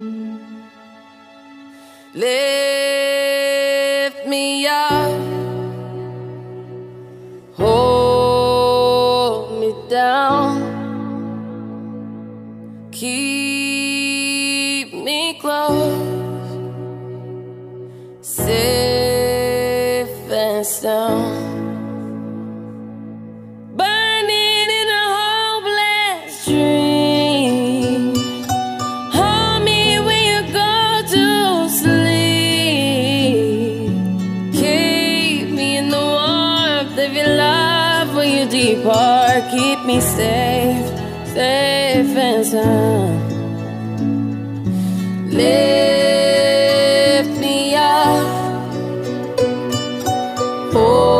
Lift me up, hold me down, keep me close, safe and sound. depart, keep me safe, safe and sound. Lift me up. Oh.